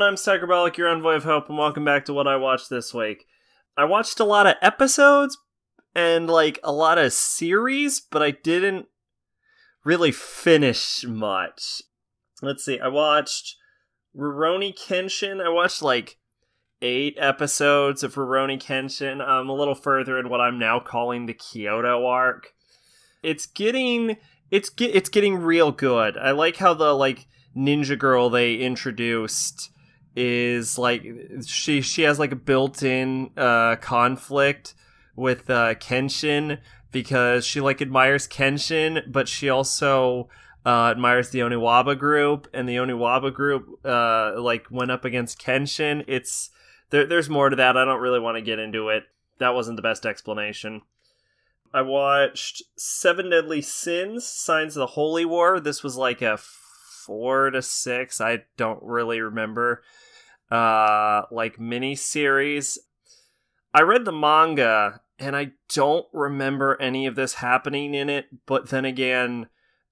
everyone, I'm Sacrabalic, your envoy of hope, and welcome back to what I watched this week. I watched a lot of episodes and like a lot of series, but I didn't really finish much. Let's see, I watched Rurouni Kenshin. I watched like eight episodes of Rurouni Kenshin. I'm a little further in what I'm now calling the Kyoto arc. It's getting it's get, it's getting real good. I like how the like ninja girl they introduced is like she she has like a built-in uh conflict with uh Kenshin because she like admires Kenshin but she also uh admires the Oniwaban group and the Oniwaban group uh like went up against Kenshin. It's there, there's more to that. I don't really want to get into it. That wasn't the best explanation. I watched Seven Deadly Sins Signs of the Holy War. This was like a four to six. I don't really remember. Uh, like mini series. I read the manga and I don't remember any of this happening in it. But then again,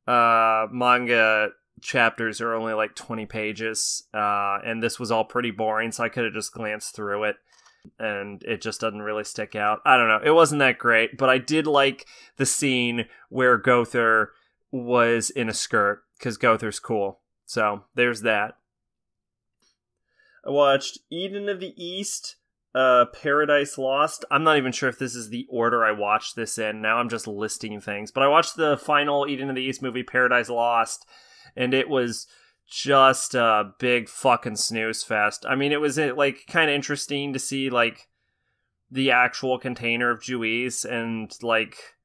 uh, manga chapters are only like 20 pages. Uh, and this was all pretty boring, so I could have just glanced through it. And it just doesn't really stick out. I don't know. It wasn't that great, but I did like the scene where Gowther was in a skirt because Gowther's cool. So there's that. I watched Eden of the East, uh, Paradise Lost. I'm not even sure if this is the order I watched this in. Now I'm just listing things. But I watched the final Eden of the East movie, Paradise Lost, and it was just a big fucking snooze fest. I mean, it was like kind of interesting to see like the actual container of Juiz and like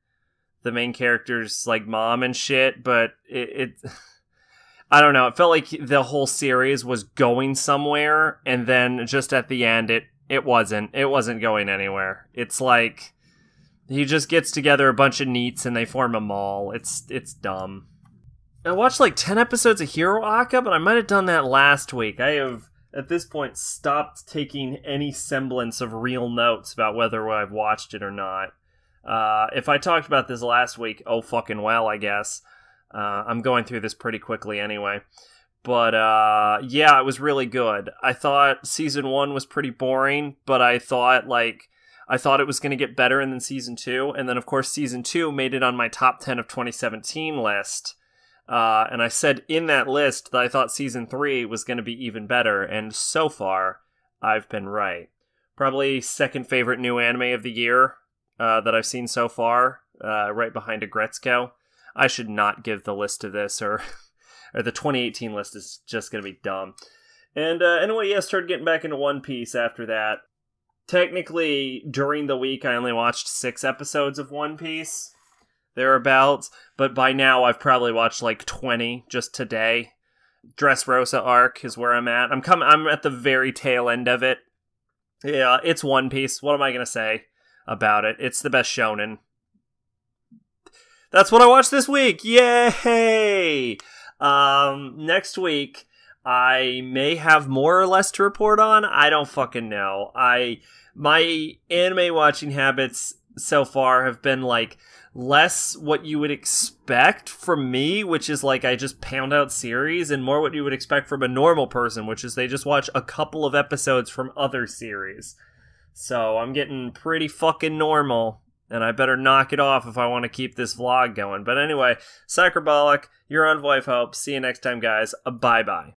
the main character's like mom and shit, but it, it I don't know. It felt like the whole series was going somewhere, and then just at the end, it it wasn't. It wasn't going anywhere. It's like he just gets together a bunch of NEETs and they form a mall. It's it's dumb. I watched like ten episodes of Hero Aca, but I might have done that last week. I have at this point stopped taking any semblance of real notes about whether I've watched it or not. Uh, if I talked about this last week, oh fucking well, I guess. Uh, I'm going through this pretty quickly anyway. But uh, yeah, it was really good. I thought season one was pretty boring, but I thought like I thought it was going to get better than season two, and then of course season two made it on my top ten of 2017 list. Uh, and I said in that list that I thought season three was going to be even better, and so far I've been right. Probably second favorite new anime of the year uh, that I've seen so far, uh, right behind Aggretsuko. I should not give the list to this, or or the 2018 list is just going to be dumb. And uh, anyway, yeah, started getting back into One Piece after that. Technically, during the week, I only watched six episodes of One Piece, thereabouts. But by now, I've probably watched like 20 just today. Dressrosa arc is where I'm at. I'm coming. I'm at the very tail end of it. Yeah, it's One Piece. What am I gonna say? About it. It's the best shonen. That's what I watched this week. Yay! Um, next week I may have more or less to report on. I don't fucking know. I my anime watching habits so far have been like less what you would expect from me, which is like I just pound out series, and more what you would expect from a normal person, which is they just watch a couple of episodes from other series. So I'm getting pretty fucking normal, and I better knock it off if I want to keep this vlog going. But anyway, Sacrabalic, you're on Voice Hope. See you next time, guys. Bye bye.